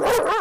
Rrrr!